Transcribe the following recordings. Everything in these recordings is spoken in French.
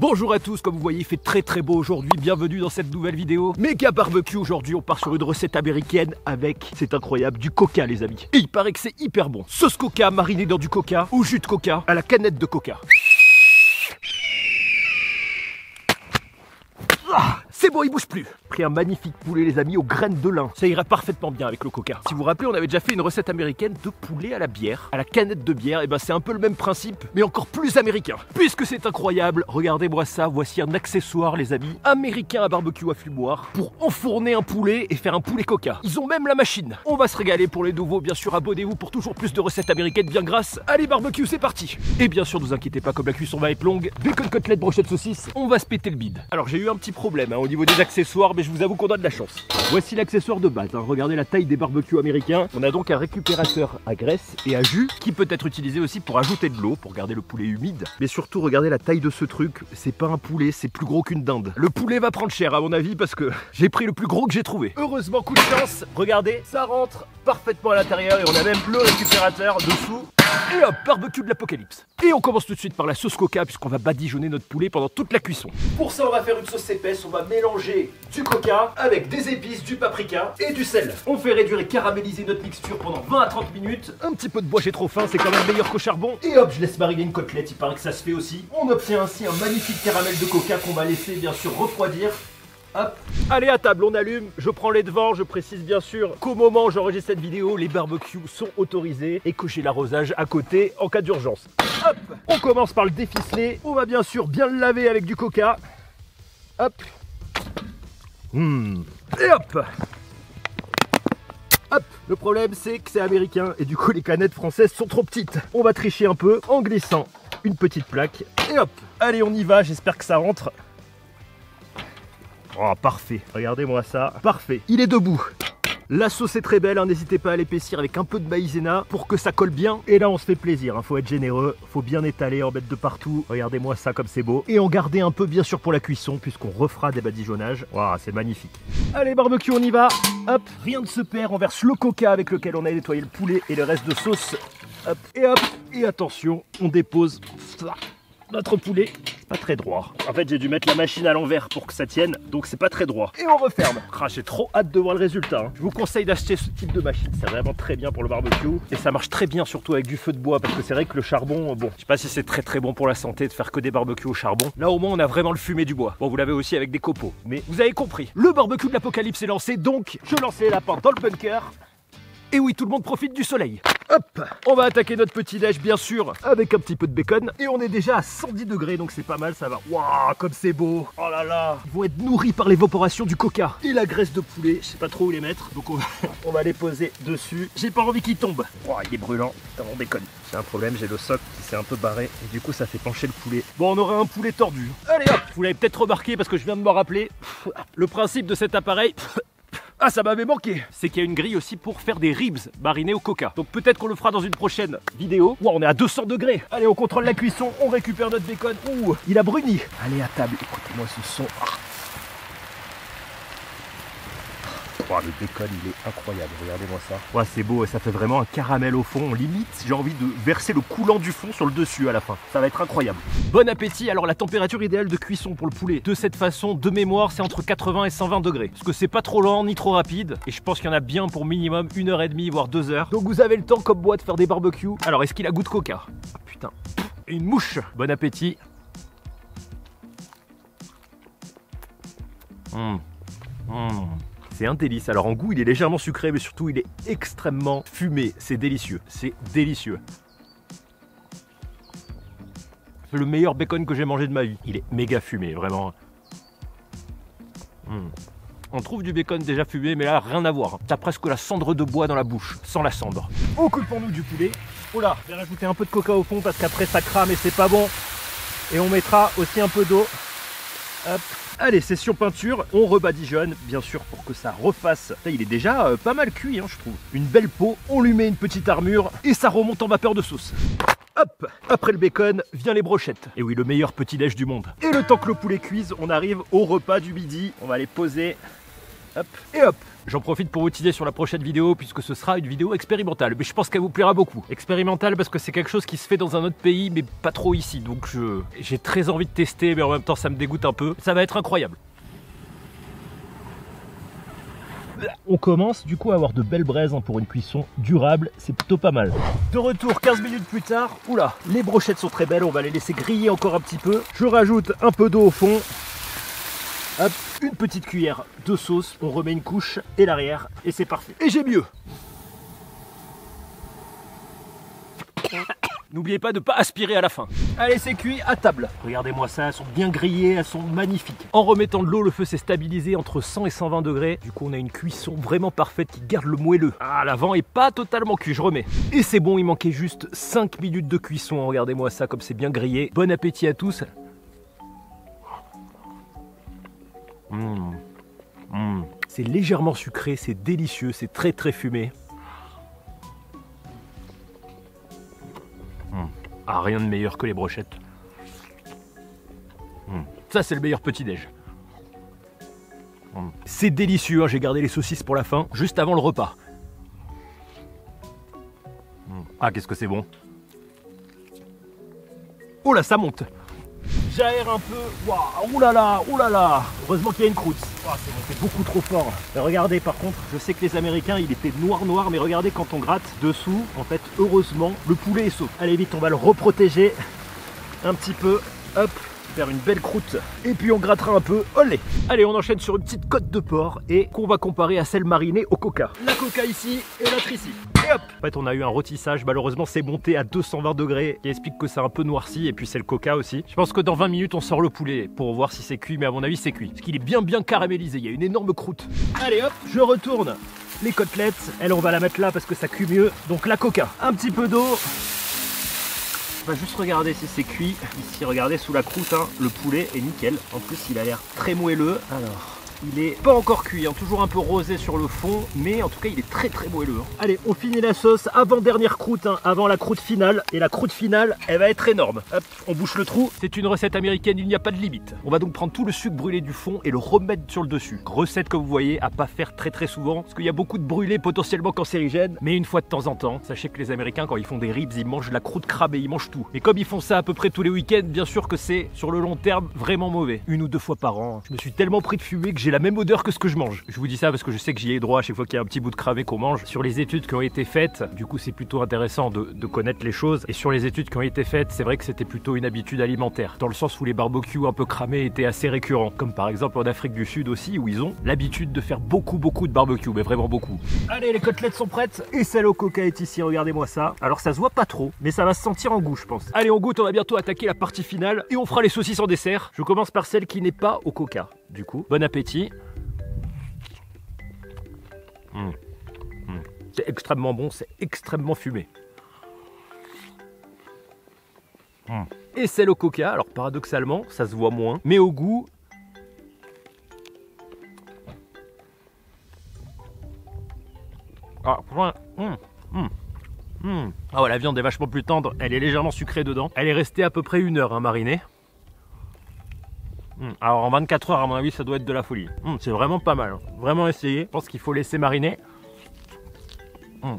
Bonjour à tous, comme vous voyez il fait très très beau aujourd'hui, bienvenue dans cette nouvelle vidéo. Méga barbecue aujourd'hui, on part sur une recette américaine avec, c'est incroyable, du coca les amis. Et il paraît que c'est hyper bon. Sauce coca marinée dans du coca, ou jus de coca, à la canette de coca. Ah, c'est bon, il bouge plus. Pris un magnifique poulet, les amis, aux graines de lin. Ça ira parfaitement bien avec le coca. Si vous vous rappelez, on avait déjà fait une recette américaine de poulet à la bière, à la canette de bière. Et ben, c'est un peu le même principe, mais encore plus américain. Puisque c'est incroyable, regardez-moi ça. Voici un accessoire, les amis, américain à barbecue à fumoir pour enfourner un poulet et faire un poulet coca. Ils ont même la machine. On va se régaler pour les nouveaux. Bien sûr, abonnez-vous pour toujours plus de recettes américaines bien grasses. Allez, barbecue, c'est parti. Et bien sûr, ne vous inquiétez pas, comme la cuisson va être longue, bacon côtelette, brochette saucisse, on va se péter le bide. Alors, j'ai eu un petit problème hein, niveau des accessoires, mais je vous avoue qu'on a de la chance. Voici l'accessoire de base. hein. Regardez la taille des barbecues américains. On a donc un récupérateur à graisse et à jus qui peut être utilisé aussi pour ajouter de l'eau, pour garder le poulet humide. Mais surtout, regardez la taille de ce truc. C'est pas un poulet, c'est plus gros qu'une dinde. Le poulet va prendre cher à mon avis parce que j'ai pris le plus gros que j'ai trouvé. Heureusement, coup de chance. Regardez, ça rentre parfaitement à l'intérieur et on a même le récupérateur dessous. Et hop, barbecue de l'apocalypse. Et on commence tout de suite par la sauce coca puisqu'on va badigeonner notre poulet pendant toute la cuisson. Pour ça, on va faire une sauce épaisse. On va mélanger du coca avec des épices, du paprika et du sel. On fait réduire et caraméliser notre mixture pendant 20 à 30 minutes. Un petit peu de bois, j'ai trop faim, c'est quand même meilleur qu'au charbon. Et hop, je laisse mariner une côtelette, il paraît que ça se fait aussi. On obtient ainsi un magnifique caramel de coca qu'on va laisser bien sûr refroidir Hop. Allez à table, on allume, je prends les devants, je précise bien sûr qu'au moment où j'enregistre cette vidéo, les barbecues sont autorisés et j'ai l'arrosage à côté en cas d'urgence. Hop, on commence par le déficeler, on va bien sûr bien le laver avec du coca. Hop. Hmm. Et hop Hop, le problème c'est que c'est américain et du coup les canettes françaises sont trop petites. On va tricher un peu en glissant une petite plaque et hop. Allez, on y va, j'espère que ça rentre. Oh, parfait. Regardez-moi ça. Parfait. Il est debout. La sauce est très belle, hein. n'hésitez pas à l'épaissir avec un peu de maïzena pour que ça colle bien. Et là, on se fait plaisir, hein. faut être généreux, faut bien étaler, en mettre de partout. Regardez-moi ça comme c'est beau. Et en garder un peu, bien sûr, pour la cuisson, puisqu'on refera des badigeonnages. Waouh, c'est magnifique. Allez, barbecue, on y va. Hop, rien ne se perd, on verse le coca avec lequel on a nettoyé le poulet et le reste de sauce. Hop, et hop, et attention, on dépose notre poulet pas très droit. En fait, j'ai dû mettre la machine à l'envers pour que ça tienne, donc c'est pas très droit. Et on referme. Ah, j'ai trop hâte de voir le résultat. hein. Je vous conseille d'acheter ce type de machine. C'est vraiment très bien pour le barbecue et ça marche très bien surtout avec du feu de bois parce que c'est vrai que le charbon, bon, je sais pas si c'est très très bon pour la santé de faire que des barbecues au charbon. Là, au moins, on a vraiment le fumé du bois. Bon, vous l'avez aussi avec des copeaux, mais vous avez compris. Le barbecue de l'apocalypse est lancé, donc je lance les lapins dans le bunker. Et oui, tout le monde profite du soleil. Hop On va attaquer notre petit déj, bien sûr, avec un petit peu de bacon. Et on est déjà à 110 degrés, donc c'est pas mal, ça va. Waouh, comme c'est beau Oh là là Ils vont être nourris par l'évaporation du coca. Et la graisse de poulet, je sais pas trop où les mettre, donc on va, on va les poser dessus. J'ai pas envie qu'ils tombent. Waouh, il est brûlant. Putain, mon bacon. J'ai un problème, j'ai le socle qui s'est un peu barré, et du coup ça fait pencher le poulet. Bon, on aura un poulet tordu. Allez hop Vous l'avez peut-être remarqué parce que je viens de me rappeler. Le principe de cet appareil... Ah, ça m'avait manqué C'est qu'il y a une grille aussi pour faire des ribs marinés au coca. Donc peut-être qu'on le fera dans une prochaine vidéo. Ouah, on est à 200 degrés Allez, on contrôle la cuisson, on récupère notre bacon. Ouh, il a bruni Allez, à table, écoutez-moi ce son. Ah. Le bacon, il est incroyable, regardez-moi ça. Ouais, c'est beau, et ça fait vraiment un caramel au fond. Limite, j'ai envie de verser le coulant du fond sur le dessus à la fin. Ça va être incroyable. Bon appétit Alors la température idéale de cuisson pour le poulet, de cette façon, de mémoire, c'est entre 80 et 120 degrés. Parce que c'est pas trop lent ni trop rapide. Et je pense qu'il y en a bien pour minimum une heure et demie, voire deux heures. Donc vous avez le temps comme moi de faire des barbecues. Alors est-ce qu'il a goût de coca? Ah putain. Une mouche Bon appétit Mmh. Mmh. C'est un délice. Alors en goût, il est légèrement sucré, mais surtout, il est extrêmement fumé. C'est délicieux. C'est délicieux. C'est le meilleur bacon que j'ai mangé de ma vie. Il est méga fumé, vraiment. Mm. On trouve du bacon déjà fumé, mais là, rien à voir. T'as presque la cendre de bois dans la bouche, sans la cendre. Occupons-nous du poulet. Oh là, je vais rajouter un peu de coca au fond parce qu'après ça crame et c'est pas bon. Et on mettra aussi un peu d'eau. Hop. Allez, session peinture, on rebadigeonne, bien sûr, pour que ça refasse. Il est déjà euh, pas mal cuit, hein, je trouve. Une belle peau, on lui met une petite armure et ça remonte en vapeur de sauce. Hop Après le bacon, vient les brochettes. Et oui, le meilleur petit déj du monde. Et le temps que le poulet cuise, on arrive au repas du midi. On va les poser Hop, et hop J'en profite pour vous teaser sur la prochaine vidéo puisque ce sera une vidéo expérimentale. Mais je pense qu'elle vous plaira beaucoup. Expérimentale parce que c'est quelque chose qui se fait dans un autre pays mais pas trop ici. Donc je j'ai très envie de tester mais en même temps ça me dégoûte un peu. Ça va être incroyable. On commence du coup à avoir de belles braises hein, pour une cuisson durable, c'est plutôt pas mal. De retour 15 minutes plus tard, oula, les brochettes sont très belles, on va les laisser griller encore un petit peu. Je rajoute un peu d'eau au fond. Hop, une petite cuillère de sauce, on remet une couche et l'arrière et c'est parfait. Et j'ai mieux N'oubliez pas de ne pas aspirer à la fin. Allez, c'est cuit à table. Regardez-moi ça, elles sont bien grillées, elles sont magnifiques. En remettant de l'eau, le feu s'est stabilisé entre 100 et 120 degrés. Du coup, on a une cuisson vraiment parfaite qui garde le moelleux. Ah, l'avant est pas totalement cuit, je remets. Et c'est bon, il manquait juste 5 minutes de cuisson. Regardez-moi ça, comme c'est bien grillé. Bon appétit à tous. Mmh. Mmh. C'est légèrement sucré, c'est délicieux, c'est très très fumé. Ah, rien de meilleur que les brochettes. Ça, c'est le meilleur petit-déj. C'est délicieux, hein, j'ai gardé les saucisses pour la fin, juste avant le repas. Ah, qu'est-ce que c'est bon. Oh là, ça monte Un peu. Waouh, oulala, oulala Heureusement qu'il y a une croûte. c'est beaucoup trop fort. regardez, par contre, je sais que les Américains, il était noir noir, mais regardez quand on gratte dessous, en fait, heureusement, le poulet est sauf. Allez vite, on va le reprotéger un petit peu. Hop, faire une belle croûte et puis on grattera un peu. Olé Allez, on enchaîne sur une petite côte de porc et qu'on va comparer à celle marinée au coca. La coca ici et l'autre ici. Et hop En fait, on a eu un rôtissage. Malheureusement, c'est monté à 220 degrés qui explique que c'est un peu noirci et puis c'est le coca aussi. Je pense que dans 20 minutes, on sort le poulet pour voir si c'est cuit, mais à mon avis, c'est cuit. Parce qu'il est bien bien caramélisé. Il y a une énorme croûte. Allez hop, je retourne les côtelettes. Elle, on va la mettre là parce que ça cuit mieux. Donc la coca. Un petit peu d'eau. Va juste regarder si c'est cuit. Ici, regardez, sous la croûte, hein, le poulet est nickel. En plus, il a l'air très moelleux. Alors, il est pas encore cuit, hein, toujours un peu rosé sur le fond, mais en tout cas il est très très moelleux. Hein. Allez, on finit la sauce avant dernière croûte, hein, avant la croûte finale. Et la croûte finale, elle va être énorme. Hop, on bouche le trou. C'est une recette américaine, il n'y a pas de limite. On va donc prendre tout le sucre brûlé du fond et le remettre sur le dessus. Recette que vous voyez à pas faire très très souvent, parce qu'il y a beaucoup de brûlés potentiellement cancérigènes, mais une fois de temps en temps. Sachez que les Américains, quand ils font des ribs, ils mangent la croûte cramée, ils mangent tout. Mais comme ils font ça à peu près tous les week-ends, bien sûr que c'est sur le long terme vraiment mauvais. Une ou deux fois par an. Je me suis tellement pris de fumer que j'ai la même odeur que ce que je mange. Je vous dis ça parce que je sais que j'y ai droit à chaque fois qu'il y a un petit bout de cravé qu'on mange. Sur les études qui ont été faites, du coup c'est plutôt intéressant de, connaître les choses. Et sur les études qui ont été faites, c'est vrai que c'était plutôt une habitude alimentaire. Dans le sens où les barbecues un peu cramés étaient assez récurrents. Comme par exemple en Afrique du Sud aussi, où ils ont l'habitude de faire beaucoup beaucoup de barbecues, mais vraiment beaucoup. Allez, les côtelettes sont prêtes. Et celle au coca est ici, regardez-moi ça. Alors ça se voit pas trop, mais ça va se sentir en goût, je pense. Allez, on goûte, on va bientôt attaquer la partie finale. Et on fera les saucisses en dessert. Je commence par celle qui n'est pas au coca. Du coup, bon appétit. Mmh. Mmh. C'est extrêmement bon, c'est extrêmement fumé. Mmh. Et celle au coca, alors paradoxalement, ça se voit moins, mais au goût. Ah, ah ouais, la viande est vachement plus tendre, elle est légèrement sucrée dedans. Elle est restée à peu près une heure hein, marinée. Alors en 24 heures, à mon avis, ça doit être de la folie. Hmm, c'est vraiment pas mal. Hein. Vraiment essayer. Je pense qu'il faut laisser mariner. Hmm.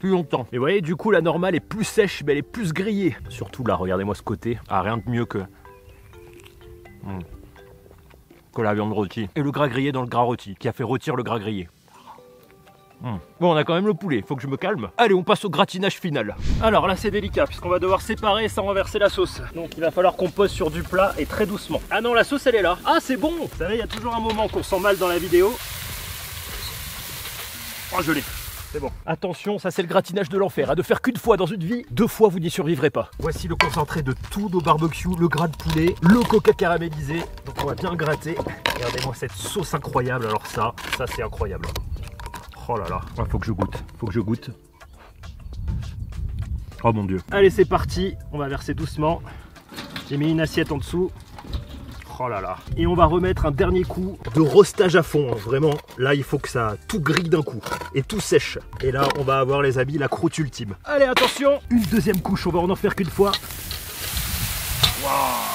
Plus longtemps. Et vous voyez, du coup, la normale est plus sèche, mais elle est plus grillée. Surtout là, regardez-moi ce côté. Ah, rien de mieux que. Que la viande rôtie. Et le gras grillé dans le gras rôti, qui a fait rôtir le gras grillé. Bon, on a quand même le poulet, faut que je me calme. Allez, on passe au gratinage final. Alors là, c'est délicat, puisqu'on va devoir séparer sans renverser la sauce. Donc il va falloir qu'on pose sur du plat et très doucement. Ah non, la sauce, elle est là. Ah, c'est bon Vous savez, il y a toujours un moment qu'on sent mal dans la vidéo. Oh, je l'ai. C'est bon. Attention, ça c'est le gratinage de l'enfer. À de faire qu'une fois dans une vie, deux fois vous n'y survivrez pas. Voici le concentré de tous nos barbecues, le gras de poulet, le coca caramélisé. Donc on va bien gratter. Regardez-moi cette sauce incroyable. Alors ça, ça c'est incroyable. Oh là là, il faut que je goûte, faut que je goûte. Oh mon dieu. Allez c'est parti, on va verser doucement. J'ai mis une assiette en dessous. Oh là là. Et on va remettre un dernier coup de rostage à fond. Hein. Vraiment, là il faut que ça tout grille d'un coup. Et tout sèche. Et là on va avoir les habits, la croûte ultime. Allez attention, une deuxième couche, on va en faire qu'une fois. Waouh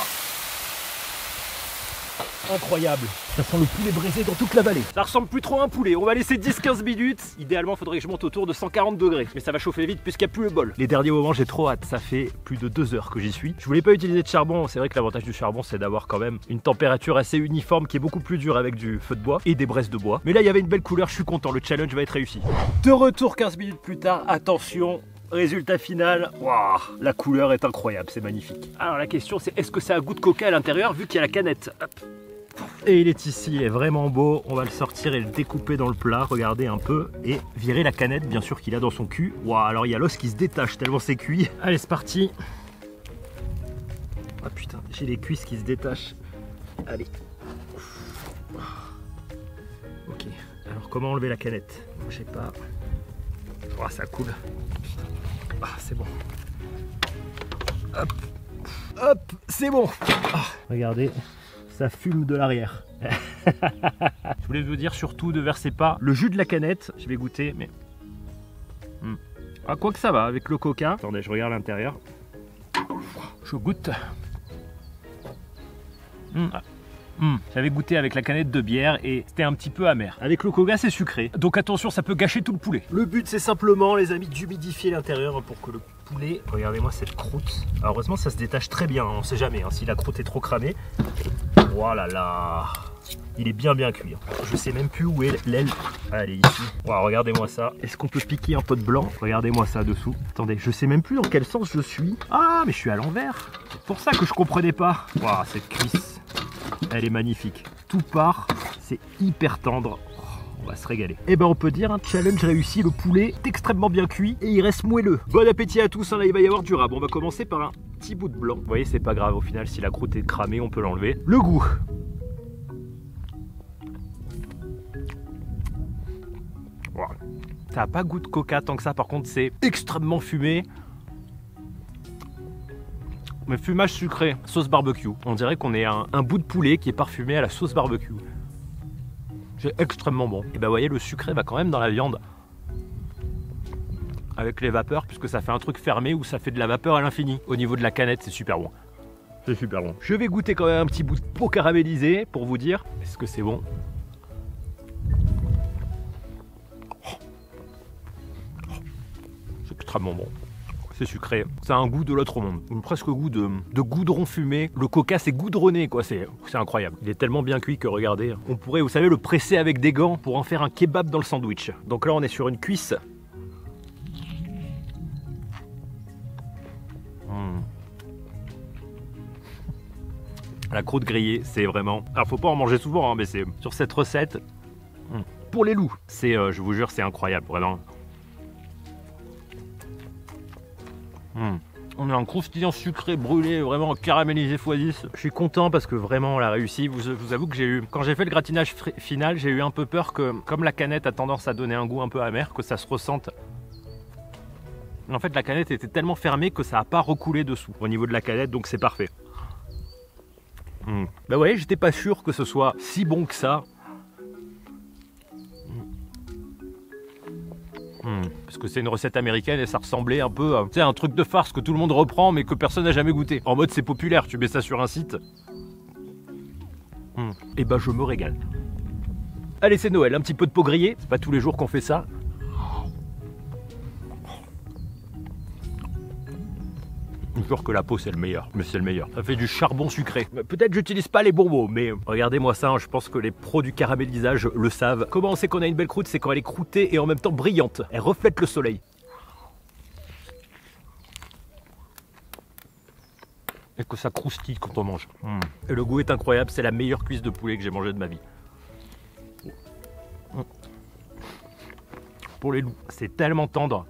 Incroyable. Ça sent le poulet braisé dans toute la vallée. Ça ressemble plus trop à un poulet. On va laisser 10-15 minutes. Idéalement, faudrait que je monte autour de 140 degrés. Mais ça va chauffer vite puisqu'il n'y a plus le bol. Les derniers moments, j'ai trop hâte. Ça fait plus de deux heures que j'y suis. Je voulais pas utiliser de charbon. C'est vrai que l'avantage du charbon, c'est d'avoir quand même une température assez uniforme qui est beaucoup plus dure avec du feu de bois et des braises de bois. Mais là, il y avait une belle couleur. Je suis content. Le challenge va être réussi. De retour 15 minutes plus tard. Attention, Résultat final, waouh, la couleur est incroyable, c'est magnifique. Alors la question c'est est-ce que ça a goût de coca à l'intérieur vu qu'il y a la canette? Hop. Et il est ici, il est vraiment beau. On va le sortir et le découper dans le plat. Regardez un peu et virer la canette, bien sûr qu'il a dans son cul. Waouh, alors il y a l'os qui se détache tellement c'est cuit. Allez, c'est parti. Ah putain, j'ai les cuisses qui se détachent. Allez. Ok, alors comment enlever la canette? Je sais pas. Oh, ça coule. Ah, c'est bon. Hop. Hop, c'est bon. Ah, regardez, ça fume de l'arrière. je voulais vous dire surtout ne versez pas le jus de la canette. Je vais goûter, mais... Hmm. Ah, quoi que ça va avec le coca. Attendez, je regarde l'intérieur. Je goûte. Hmm. Hmm. J'avais goûté avec la canette de bière et c'était un petit peu amer. Avec le coca, c'est sucré. Donc attention, ça peut gâcher tout le poulet. Le but, c'est simplement, les amis, d'humidifier l'intérieur pour que le poulet... Regardez-moi cette croûte. Alors, heureusement, ça se détache très bien. On sait jamais hein, si la croûte est trop cramée. Voilà là il est bien bien cuit. Hein. Je sais même plus où est l'aile. Allez ici. regardez-moi ça. Est-ce qu'on peut piquer un pot de blanc? Regardez-moi ça dessous. Attendez, je sais même plus dans quel sens je suis. Ah, mais je suis à l'envers. C'est pour ça que je comprenais pas. Waouh, cette cuisse. Elle est magnifique. Tout part, c'est hyper tendre. Oh, on va se régaler. Eh ben on peut dire un challenge réussi, le poulet est extrêmement bien cuit et il reste moelleux. Bon appétit à tous, hein, là il va y avoir du rab. On va commencer par un petit bout de blanc. Vous voyez c'est pas grave au final si la croûte est cramée on peut l'enlever. Le goût. Ça n'a pas goût de coca tant que ça par contre c'est extrêmement fumé mais fumage sucré, sauce barbecue. On dirait qu'on est un, un bout de poulet qui est parfumé à la sauce barbecue. C'est extrêmement bon. Et bah vous voyez, le sucré va quand même dans la viande. Avec les vapeurs, puisque ça fait un truc fermé où ça fait de la vapeur à l'infini. Au niveau de la canette, c'est super bon. C'est super bon. Je vais goûter quand même un petit bout de peau caramélisée pour vous dire est-ce que c'est bon? C'est extrêmement bon c'est sucré. Ça a un goût de l'autre monde. Presque goût de, goudron fumé. Le coca, c'est goudronné, quoi. C'est incroyable. Il est tellement bien cuit que regardez. On pourrait, vous savez, le presser avec des gants pour en faire un kebab dans le sandwich. Donc là, on est sur une cuisse. La croûte grillée, c'est vraiment. Alors, faut pas en manger souvent, hein, mais c'est sur cette recette. Hmm. Pour les loups, c'est, euh, je vous jure, c'est incroyable, vraiment. Hmm. On a un croustillant sucré, brûlé, vraiment caramélisé x10. Je suis content parce que vraiment on l'a réussi. Vous, vous avoue que j'ai eu, quand j'ai fait le gratinage final, j'ai eu un peu peur que, comme la canette a tendance à donner un goût un peu amer, que ça se ressente. En fait, la canette était tellement fermée que ça n'a pas recoulé dessous au niveau de la canette, donc c'est parfait. Hmm. Bah ouais, j'étais pas sûr que ce soit si bon que ça. Hmm. Parce que c'est une recette américaine et ça ressemblait un peu à un truc de farce que tout le monde reprend mais que personne n'a jamais goûté. En mode c'est populaire, tu mets ça sur un site. Et hmm. eh ben je me régale. Allez c'est Noël, un petit peu de peau grillée, c'est pas tous les jours qu'on fait ça. Que la peau c'est le meilleur, mais c'est le meilleur. Ça fait du charbon sucré. Peut-être j'utilise pas les bourbons, mais regardez-moi ça, hein, je pense que les pros du caramélisage le savent. Comment on sait qu'on a une belle croûte? C'est quand elle est croûtée et en même temps brillante. Elle reflète le soleil. Et que ça croustille quand on mange. Mmh. Et le goût est incroyable, c'est la meilleure cuisse de poulet que j'ai mangée de ma vie. Mmh. Pour les loups, c'est tellement tendre.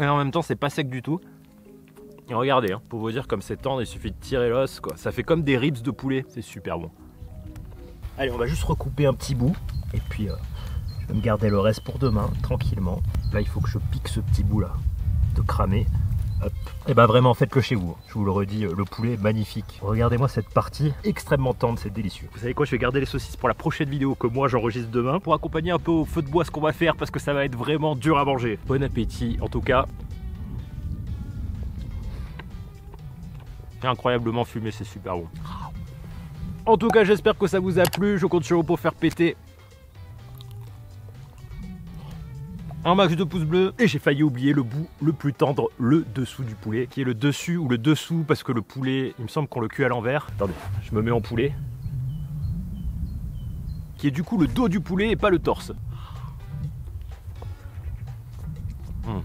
Et en même temps, c'est pas sec du tout. Et regardez, hein, pour vous dire comme c'est tendre, il suffit de tirer l'os, quoi. Ça fait comme des ribs de poulet, c'est super bon. Allez, on va juste recouper un petit bout, et puis euh, je vais me garder le reste pour demain, tranquillement. Là, il faut que je pique ce petit bout là, de cramer. Et bah vraiment faites-le chez vous, je vous le redis, euh, le poulet magnifique. Regardez-moi cette partie extrêmement tendre, c'est délicieux. Vous savez quoi, je vais garder les saucisses pour la prochaine vidéo que moi j'enregistre demain pour accompagner un peu au feu de bois ce qu'on va faire parce que ça va être vraiment dur à manger. Bon appétit en tout cas. Incroyablement fumé, c'est super bon. En tout cas, j'espère que ça vous a plu. Je compte sur vous pour faire péter un max de pouces bleus et j'ai failli oublier le bout le plus tendre, le dessous du poulet, qui est le dessus ou le dessous parce que le poulet, il me semble qu'on le cuit à l'envers. Attendez, je me mets en poulet. Qui est du coup le dos du poulet et pas le torse. Hmm.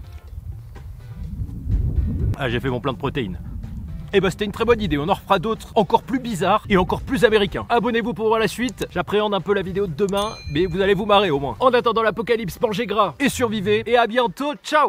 Ah, j'ai fait mon plein de protéines. Et eh bah c'était une très bonne idée, on en refera d'autres encore plus bizarres et encore plus américains. Abonnez-vous pour voir la suite, j'appréhende un peu la vidéo de demain, mais vous allez vous marrer au moins. En attendant l'apocalypse, mangez gras et survivez, et à bientôt, ciao